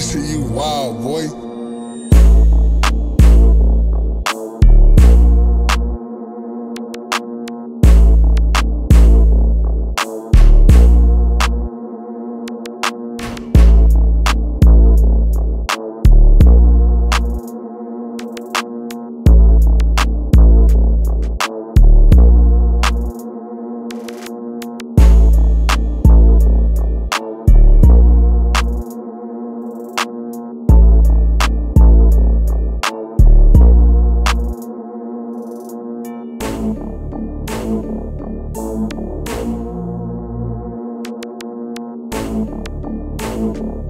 see you wild boy. Thank you.